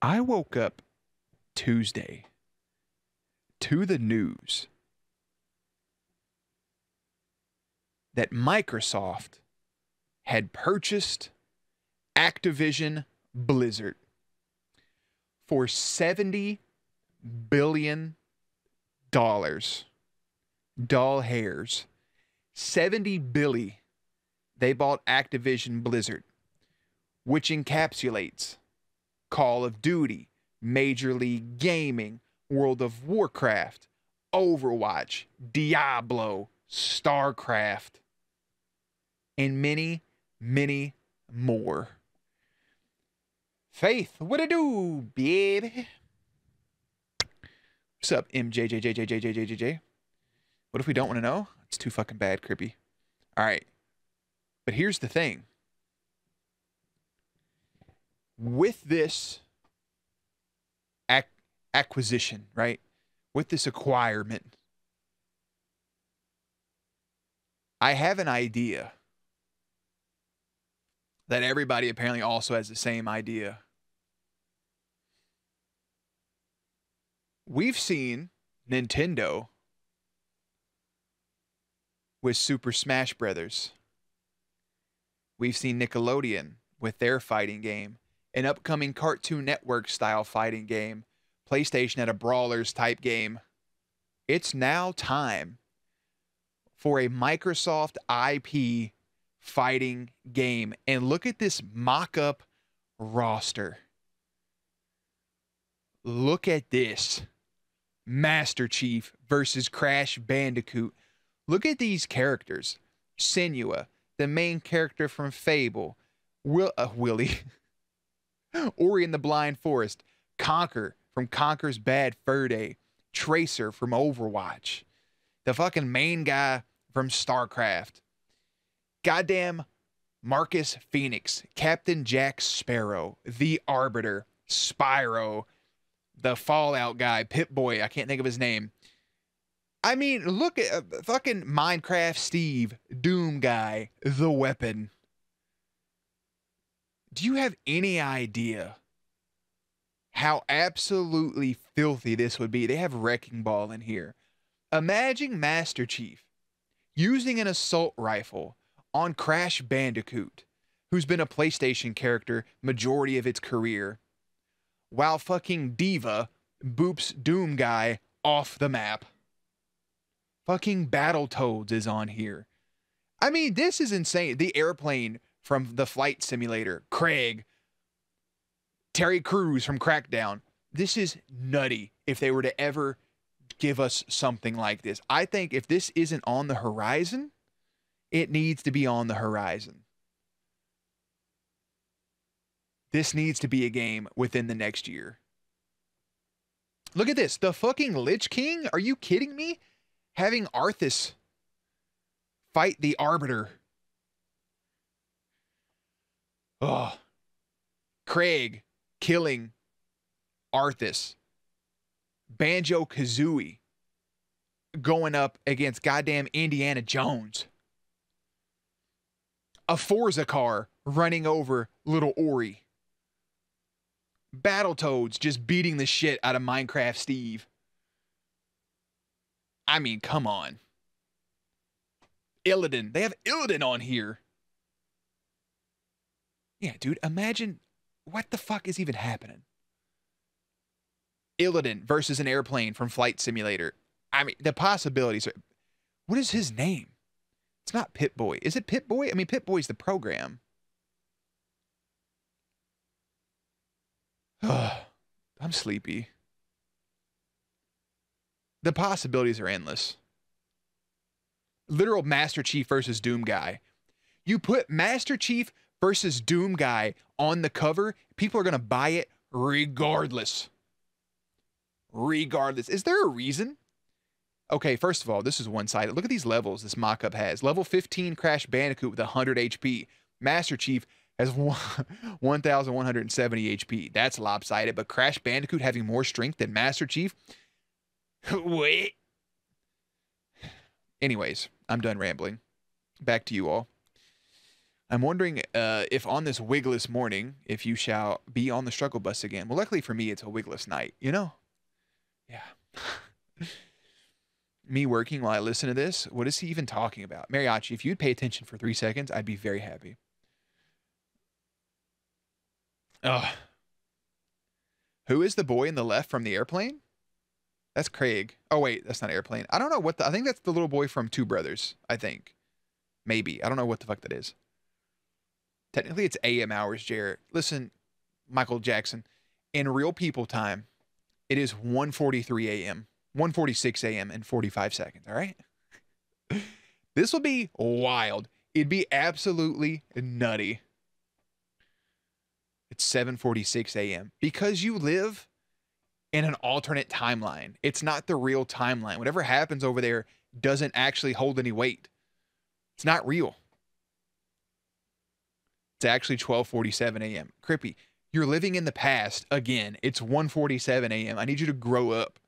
I woke up Tuesday to the news that Microsoft had purchased Activision Blizzard for 70 billion dollars. Doll hairs. 70 billy. They bought Activision Blizzard, which encapsulates Call of Duty, Major League Gaming, World of Warcraft, Overwatch, Diablo, StarCraft, and many, many more. Faith, what it do, baby? What's up, MJJJJJJJJ? What if we don't want to know? It's too fucking bad, Crippy. All right. But here's the thing. With this ac- acquisition, right? With this acquirement, I have an idea that everybody apparently also has the same idea. We've seen Nintendo with Super Smash Brothers. We've seen Nickelodeon with their fighting game, an upcoming Cartoon Network style fighting game, PlayStation at a Brawlers type game. It's now time for a Microsoft IP fighting game. And look at this mock up roster. Look at this Master Chief versus Crash Bandicoot. Look at these characters Senua, the main character from Fable, Will, uh, Willie, Ori in the Blind Forest, Conker from Conker's Bad Fur Day, Tracer from Overwatch, the fucking main guy from StarCraft, goddamn Marcus Phoenix, Captain Jack Sparrow, the Arbiter, Spyro, the Fallout guy, Pip Boy, I can't think of his name. I mean, look at uh, fucking Minecraft Steve, Doom guy, the weapon. Do you have any idea how absolutely filthy this would be? They have Wrecking Ball in here. Imagine Master Chief using an assault rifle on Crash Bandicoot, who's been a PlayStation character majority of its career, while fucking D.Va boops Doom Guy off the map. Fucking Battletoads is on here. I mean, this is insane. The airplane from the flight simulator, Craig, Terry Crews from Crackdown. This is nutty if they were to ever give us something like this. I think if this isn't on the horizon, it needs to be on the horizon. This needs to be a game within the next year. Look at this. The fucking Lich King? Are you kidding me? Having Arthas fight the Arbiter. Oh. Craig killing Arthas. Banjo Kazooie going up against goddamn Indiana Jones a Forza car running over little Ori. Battletoads just beating the shit out of Minecraft Steve. I mean, come on. Illidan. They have Illidan on here. Yeah, dude, imagine what the fuck is even happening. Illidan versus an airplane from Flight Simulator. I mean, the possibilities are. What is his name? It's not Pip Boy. Is it Pip Boy? I mean, Pip Boy's the program. I'm sleepy. The possibilities are endless. Literal Master Chief versus Doom Guy. You put Master Chief versus Doom Guy on the cover, people are going to buy it regardless. Regardless. Is there a reason? Okay, first of all, this is one sided. Look at these levels this mock up has. Level 15 Crash Bandicoot with 100 HP. Master Chief has 1,170 HP. That's lopsided, but Crash Bandicoot having more strength than Master Chief? Wait. Anyways, I'm done rambling. Back to you all. I'm wondering uh, if on this wigless morning, if you shall be on the struggle bus again. Well, luckily for me, it's a wigless night, you know? Yeah. me working while I listen to this, what is he even talking about? Mariachi, if you'd pay attention for three seconds, I'd be very happy. Ugh. Who is the boy in the left from the airplane? That's Craig. Oh wait, that's not airplane. I don't know what the I think that's the little boy from Two Brothers, I think. Maybe. I don't know what the fuck that is. Technically it's AM hours, Jared. Listen, Michael Jackson, in real people time, it is 1:43 a.m. 1:46 a.m. and 45 seconds, all right? this will be wild. It'd be absolutely nutty. It's 7:46 a.m. because you live in an alternate timeline. It's not the real timeline. Whatever happens over there doesn't actually hold any weight. It's not real. It's actually 12:47 a.m. Crippy, you're living in the past again. It's 1:47 a.m. I need you to grow up.